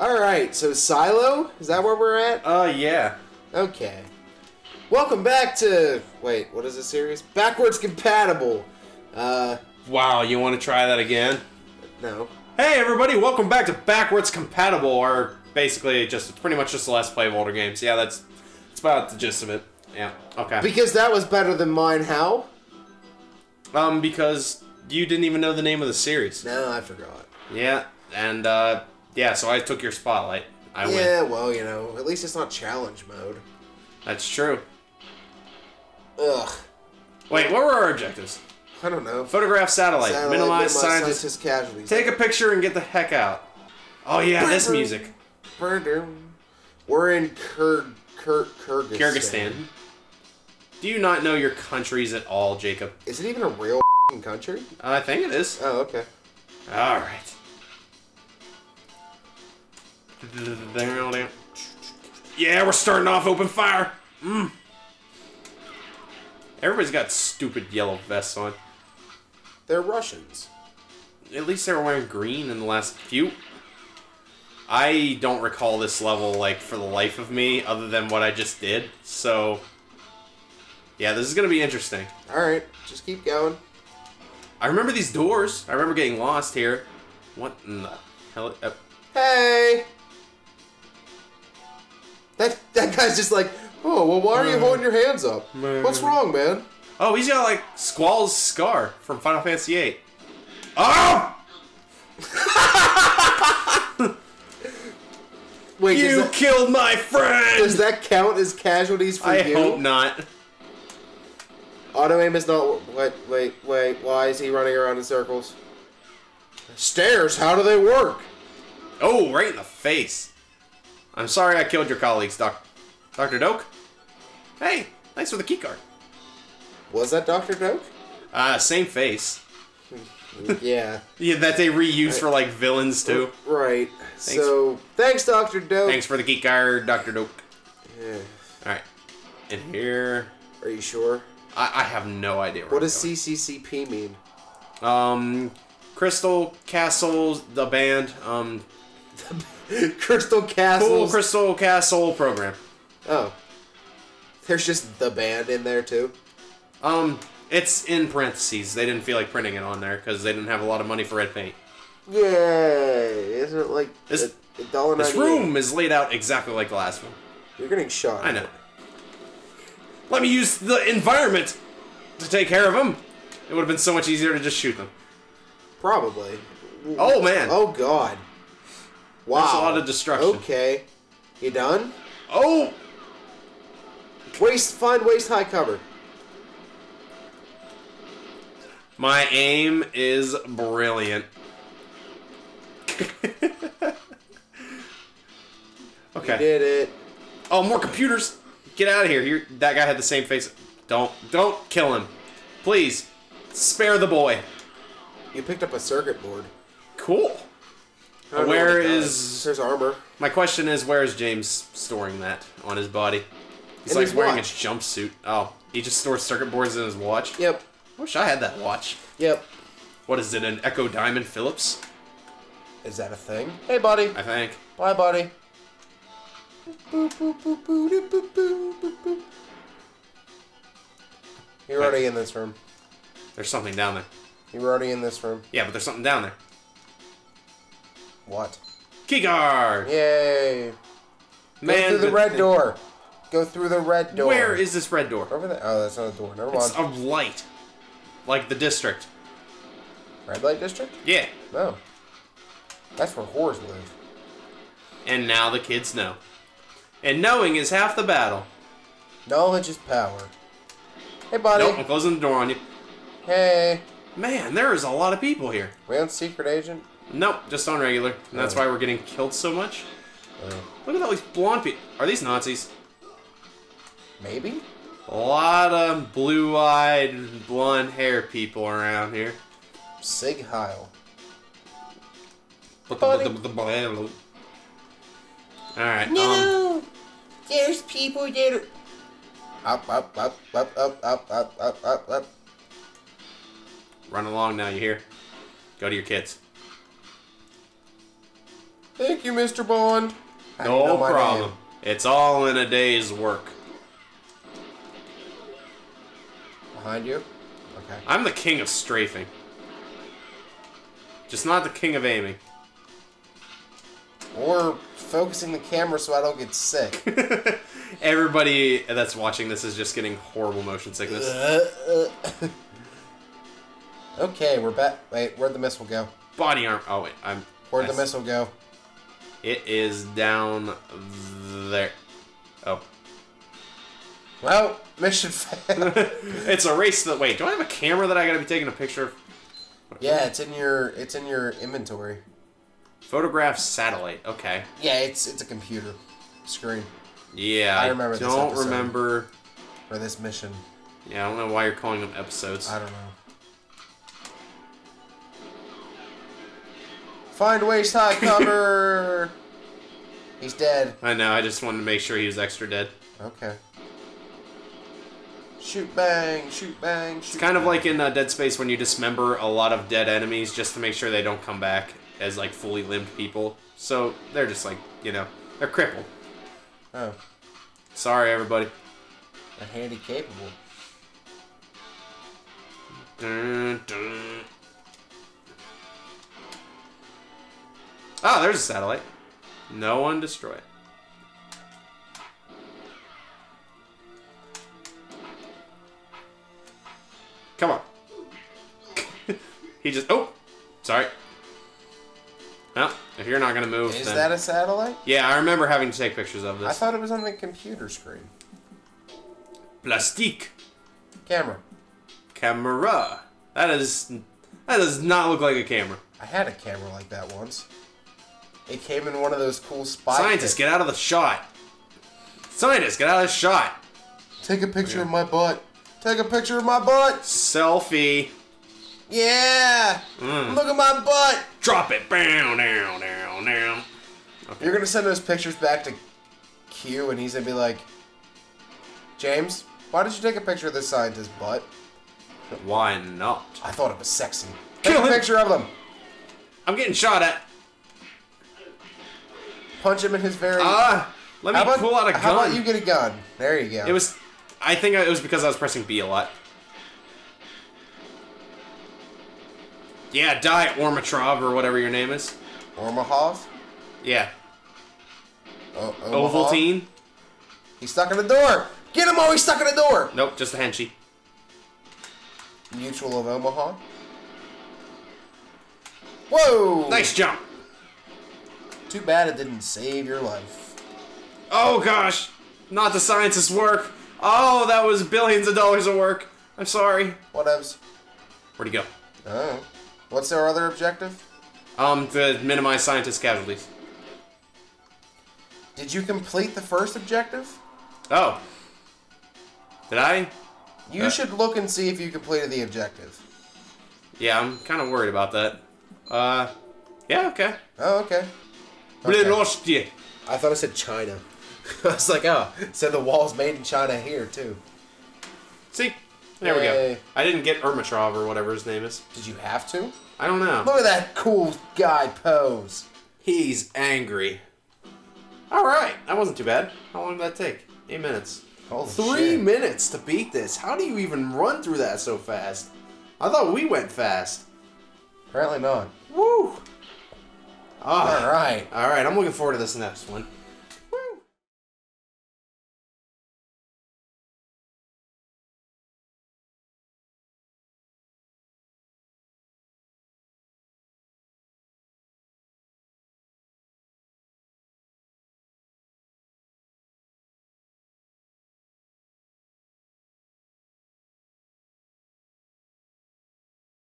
All right, so Silo, is that where we're at? Uh, yeah. Okay. Welcome back to wait, what is this series? Backwards compatible. Uh, Wow, you want to try that again? no. Hey, everybody, welcome back to Backwards Compatible, or basically just pretty much just the Let's Play of older games. Yeah, that's that's about the gist of it. Yeah. Okay. Because that was better than mine. How? Um, because you didn't even know the name of the series. No, I forgot. Yeah, and uh, yeah, so I took your spotlight. I win. yeah, well, you know, at least it's not challenge mode. That's true. Ugh. Wait, what were our objectives? I don't know. Photograph satellite, Satellite, minimize scientist, scientist casualties. take a picture and get the heck out. Oh yeah, this music. We're in Kyrgyzstan. Kyrgyzstan. Do you not know your countries at all, Jacob? Is it even a real country? I think it is. Oh, okay. All right. Yeah, we're starting off open fire. Mm. Everybody's got stupid yellow vests on. They're Russians. At least they were wearing green in the last few. I don't recall this level like for the life of me, other than what I just did. So, yeah, this is gonna be interesting. All right, just keep going. I remember these doors. I remember getting lost here. What in the hell? Uh, Hey. That that guy's just like, oh well, why are you uh, holding your hands up? What's wrong, man? Oh, he's got like Squall's scar from Final Fantasy VIII. Oh! Wait, You that, killed my friend! does that count as casualties for I you? I hope not. Auto aim is not. Wait, wait, wait. Why is he running around in circles? Stairs. How do they work? Oh, right in the face. I'm sorry I killed your colleagues, Doc. Dr. Doak? Hey, thanks for the keycard. Was that Doctor Doak? Uh, same face. yeah. Yeah, that they reuse for like villains too. Right. So thanks, Doctor Doak. Thanks for the keycard, Dr. Doak. Yeah. Alright. And here. Are you sure? I, I have no idea What I'm does CCCP mean? Um, Crystal Castle, the band. Um, Crystal Castle. Cool Crystal Castle program. oh. There's just the band in there too. Um, it's in parentheses. They didn't feel like printing it on there because they didn't have a lot of money for red paint. Yay! Isn't it like This- a, a dollar This room is laid out exactly like the last one. You're getting shot. I know. Let me use the environment to take care of them. It would have been so much easier to just shoot them. Probably. Oh man. Oh god. Wow. There's a lot of destruction. Okay. You done? Oh! Waist find waist high cover. My aim is brilliant. You okay. did it. Oh, more computers! Get out of here. You're, that guy had the same face. Don't, don't kill him. Please. Spare the boy. You picked up a circuit board. Cool. I don't know Where what it does. is- There's armor. My question is, where is James storing that on his body? He's In like his wearing watch. his jumpsuit. Oh, he just stores circuit boards in his watch. Yep. I wish I had that watch. Yep. What is it, an Echo Diamond Phillips? Is that a thing? Hey, buddy. I think. Bye, buddy. You're already in this room. There's something down there. You're already in this room. Yeah, but there's something down there. What? Keycard! Yay! Man, Go through the red door. Go through the red door. Where is this red door? Over there? Oh, that's not a door. Never It's a light. Like the district. Red light district? Yeah. No. That's where whores live. And now the kids know. And knowing is half the battle. Knowledge is power. Hey, buddy. Nope, I'm closing the door on you. Hey. Man, there is a lot of people here. We on secret agent? Nope, just on regular. And that's Oh. why we're getting killed so much. Uh, Look at all these blonde people. Are these Nazis? maybe? A lot of blue-eyed, blonde hair people around here. Sig Heil. Alright, um, There's people that Up, up, up, up, up, up, up, up, up, up. run along now, you hear? Go to your kids. Thank you, Mr. Bond. You No problem. It's all in a day's work. Behind you? Okay. I'm the king of strafing. Just not the king of aiming. Or focusing the camera so I don't get sick. Everybody that's watching this is just getting horrible motion sickness. okay, we're back. Wait, where'd the missile go? Body arm. Oh wait, I'm. Where'd the missile go? It is down there. Oh, Well, mission failed. it's a race that. Wait, do I have a camera that I gotta be taking a picture of? yeah, it's in your it's in your inventory. Photograph satellite. Okay. Yeah, it's it's a computer screen Yeah, I remember don't remember. for this mission. Yeah, I don't know why you're calling them episodes. I don't know. Find waist high cover. He's dead. I know. I just wanted to make sure he was extra dead. Okay. Shoot bang, shoot bang, shoot. It's kind of like in uh, Dead Space when you dismember a lot of dead enemies just to make sure they don't come back as like fully limbed people. So they're just like you know they're crippled. Oh, Sorry, everybody. a handy capable. Dun, dun. Ah, there's a satellite. No one destroy it. Come on. he just. Oh! Sorry. Well, if you're not gonna move, Is then. that a satellite? yeah, I remember having to take pictures of this. I thought it was on the computer screen. Plastique Camera. camera. That is. That does not look like a camera. I had a camera like that once. It came in one of those cool spy. Scientists, get out of the shot. Scientists, get out of the shot. Take a picture of my butt. Take a picture of my butt. Selfie. Yeah. Mm. Look at my butt. Drop it. Bow, down, down, down. You're gonna send those pictures back to Q, and he's gonna be like, James, why did you take a picture of this scientist's butt? Why not? I thought it was sexy. Take Kill a him. picture of them. I'm getting shot at. Punch him in his very. Ah, let me about, pull out a gun. How about you get a gun? There you go. It was. I think it was because I was pressing B a lot. Yeah, die, Ormatrov, or whatever your name is. Ormahov. Yeah. O-? Ovaltine. He's stuck in the door. Get him! Oh, he's stuck in the door. Nope, just a henchie. Mutual of Omaha. Whoa! Nice jump. Too bad it didn't save your life. Oh gosh, not the scientist's work. Oh, that was billions of dollars of work. I'm sorry. Whatevs. Where'd he go? Oh. What's our other objective? Um, to minimize scientist casualties. Did you complete the first objective? Oh. Did I? You Uh. should look and see if you completed the objective. Yeah, I'm kind of worried about that. Uh, yeah, okay. Oh, okay. Okay. Okay. lost you. I thought I said China. I was like, oh, said the wall's made in China here too. See? There we go. I didn't get Ermatrov or whatever his name is. Did you have to? I don't know. Look at that cool guy pose. He's angry. Alright, that wasn't too bad. How long did that take? Eight minutes. Holy Three shit. minutes to beat this. How do you even run through that so fast? I thought we went fast. Apparently not. Woo! Ah. All right. All right, I'm looking forward to this next one.